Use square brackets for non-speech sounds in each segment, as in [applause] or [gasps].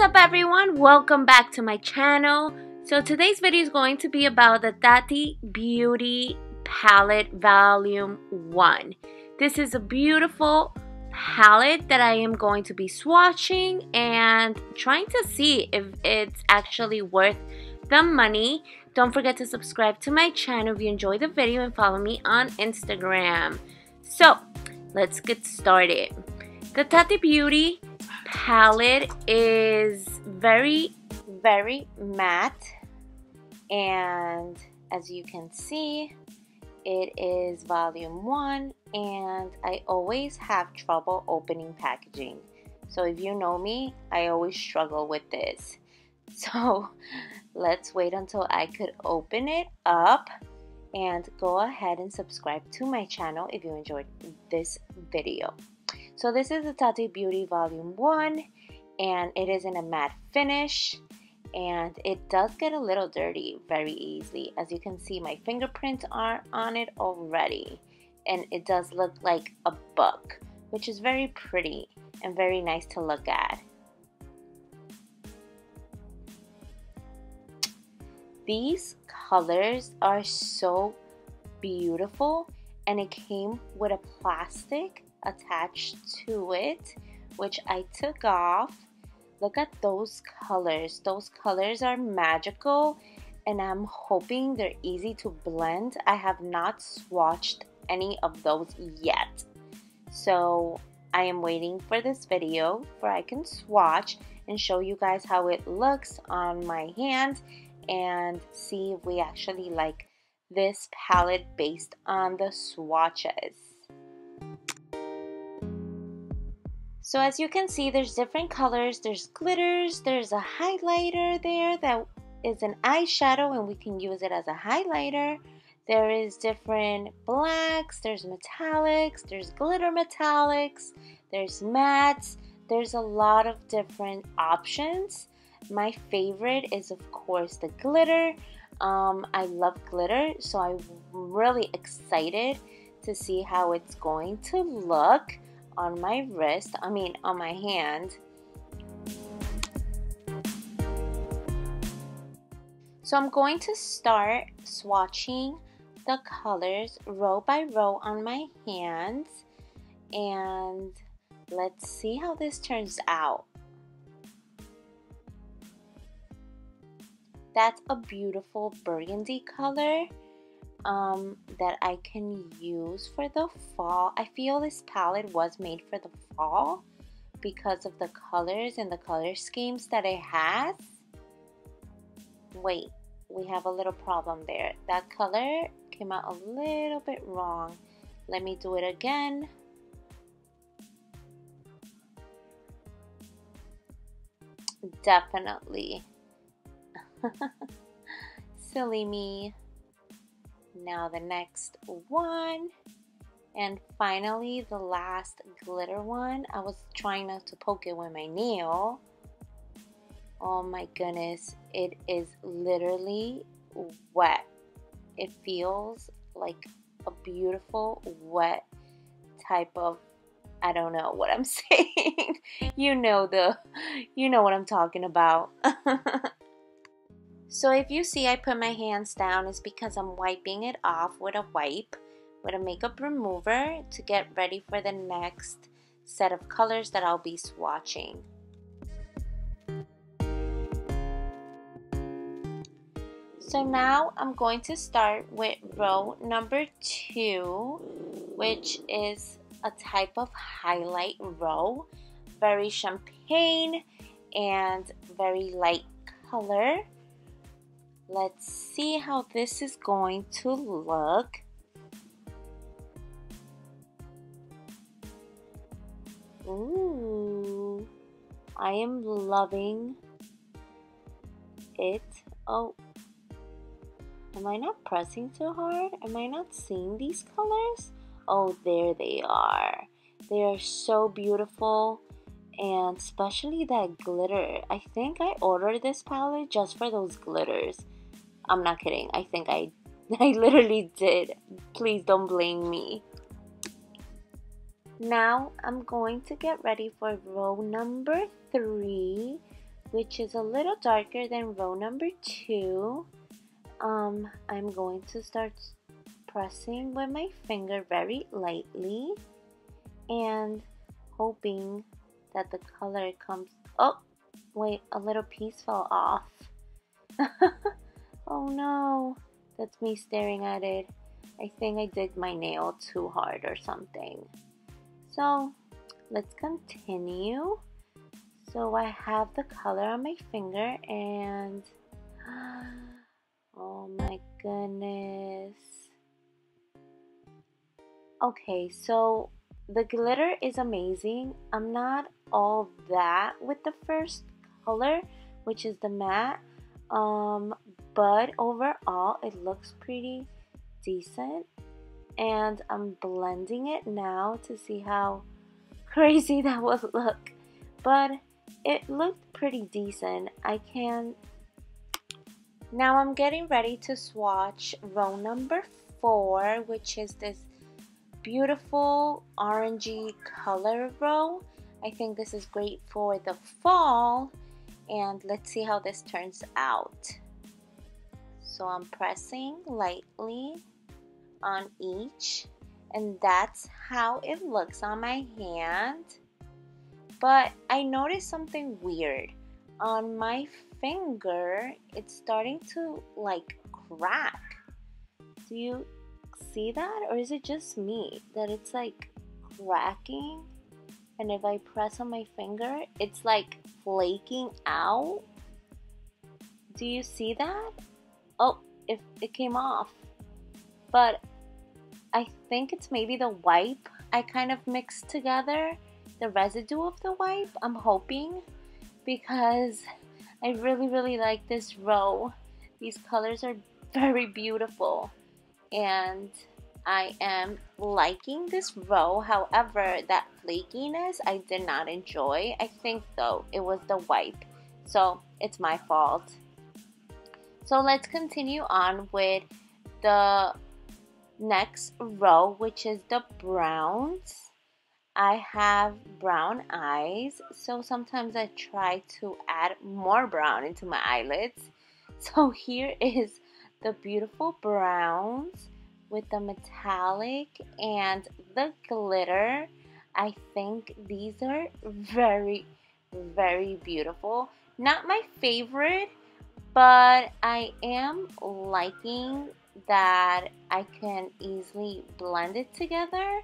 What's up everyone? Welcome back to my channel. So today's video is going to be about the Tati Beauty Palette Volume 1. This is a beautiful palette that I am going to be swatching and trying to see if it's actually worth the money. Don't forget to subscribe to my channel if you enjoyed the video and follow me on Instagram. So, let's get started. The Tati Beauty palette is very, very matte. And as you can see, it is volume one and I always have trouble opening packaging. So if you know me, I always struggle with this. [laughs] So let's wait until I could open it up and go ahead and subscribe to my channel if you enjoyed this video. So this is the Tati Beauty Volume 1 and it is in a matte finish and it does get a little dirty very easily. As you can see, my fingerprints are on it already and it does look like a book, which is very pretty and very nice to look at. These colors are so beautiful and it came with a plastic attached to it which I took off. Look at those colors. Those colors are magical and I'm hoping they're easy to blend. I have not swatched any of those yet. So I am waiting for this video where I can swatch and show you guys how it looks on my hand and see if we actually like this palette based on the swatches So as you can see, there's different colors. There's glitters. There's a highlighter there that is an eyeshadow and we can use it as a highlighter. There is different blacks. There's metallics. There's glitter metallics. There's mattes. There's a lot of different options. My favorite is of course the glitter. Um, I love glitter, so I'm really excited to see how it's going to look on my wrist, I mean on my hand. So I'm going to start swatching the colors row by row on my hands and let's see how this turns out. That's a beautiful burgundy color um, that I can use for the fall. I feel this palette was made for the fall because of the colors and the color schemes that it has. Wait, we have a little problem there. That color came out a little bit wrong. Let me do it again. Definitely. [laughs] Silly me now the next one. And finally the last glitter one. I was trying not to poke it with my nail. Oh my goodness it is literally wet. It feels like a beautiful wet type of I don't know what I'm [laughs] saying. You know the you know what I'm talking about [laughs] So if you see I put my hands down, it's because I'm wiping it off with a wipe, with a makeup remover to get ready for the next set of colors that I'll be swatching. So now I'm going to start with row number two, which is a type of highlight row, very champagne and very light color. Let's see how this is going to look. Ooh, I am loving it. Oh, am I not pressing too hard? Am I not seeing these colors? Oh, there they are. They are so beautiful and especially that glitter. I think I ordered this palette just for those glitters. I'm not kidding. I think I [laughs] I literally did. Please don't blame me. Now I'm going to get ready for row number three, which is a little darker than row number two. Um, I'm going to start pressing with my finger very lightly and hoping that the color comes. Oh, wait, a little piece fell off. [laughs] oh no, that's me staring at it. I think I did my nail too hard or something. So let's continue. So I have the color on my finger and [gasps] oh my goodness. Okay, so the glitter is amazing. I'm not all that with the first color, which is the matte. Um, but overall, it looks pretty decent. And I'm blending it now to see how [laughs] crazy that would look. But it looked pretty decent. I can... Now I'm getting ready to swatch row number four, which is this beautiful orangey color row. I think this is great for the fall and let's see how this turns out. So I'm pressing lightly on each and that's how it looks on my hand. But I noticed something weird. On my finger, it's starting to like crack. Do you see that? Or is it just me that it's like cracking? And if I press on my finger, it's like flaking out. Do you see that? Oh, it, it came off. But I think it's maybe the wipe I kind of mixed together. The residue of the wipe, I'm hoping. Because I really, really like this row. These colors are very beautiful and I am liking this row. However, that flakiness I did not enjoy. I think though it was the wipe. So it's my fault. So let's continue on with the next row, which is the browns. I have brown eyes, so sometimes I try to add more brown into my eyelids. [laughs] So here is the beautiful browns with the metallic and the glitter. I think these are very, very beautiful. Not my favorite, but I am liking that I can easily blend it together.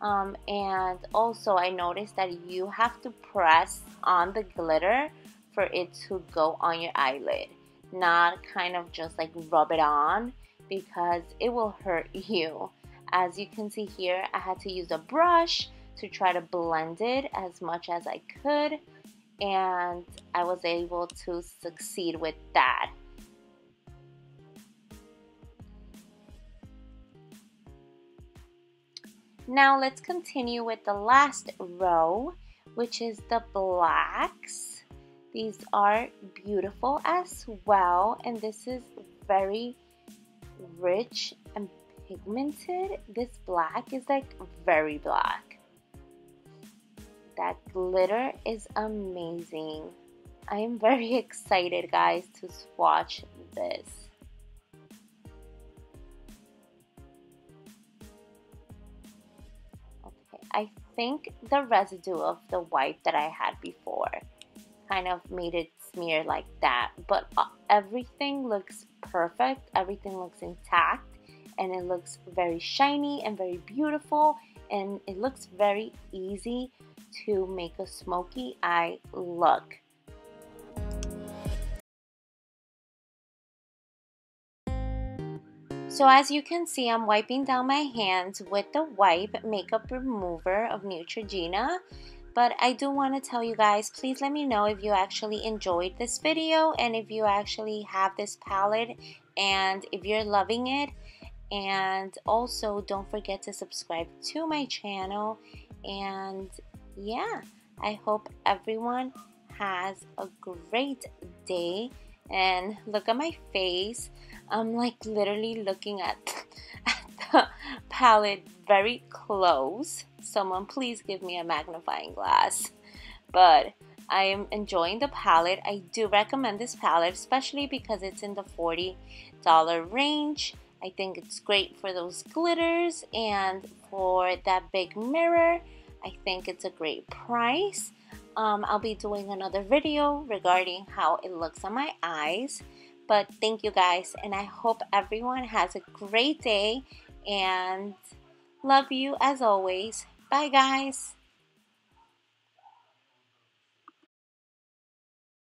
Um, and also I noticed that you have to press on the glitter for it to go on your eyelid not kind of just like rub it on because it will hurt [laughs] you. As you can see here, I had to use a brush to try to blend it as much as I could and I was able to succeed with that. Now let's continue with the last row, which is the blacks. These are beautiful as well and this is very rich and pigmented. This black is like very black. That glitter is amazing. I am very [laughs] excited guys to swatch this. Okay, I think the residue of the wipe that I had before kind of made it smear like that. But uh, everything looks perfect. Everything looks intact. And it looks very shiny and very beautiful. And it looks very easy to make a smoky eye look. So as you can see, I'm wiping down my hands with the Wipe Makeup Remover of Neutrogena. But I do want to tell you guys, please let me know if you actually enjoyed this video and if you actually have this palette and if you're loving it. And also don't forget to subscribe to my channel. And yeah, I hope everyone has a great day. And look at my face. I'm like literally looking at, [laughs] at the palette very close. Someone please give me a magnifying glass. But I am enjoying the palette. I do recommend this palette, especially because it's in the $40 range. I think it's great for those glitters and for that big mirror. I think it's a great price. Um, I'll be doing another video regarding how it looks on my eyes. But thank you guys, and I hope everyone has a great day and love you as always. Bye, guys.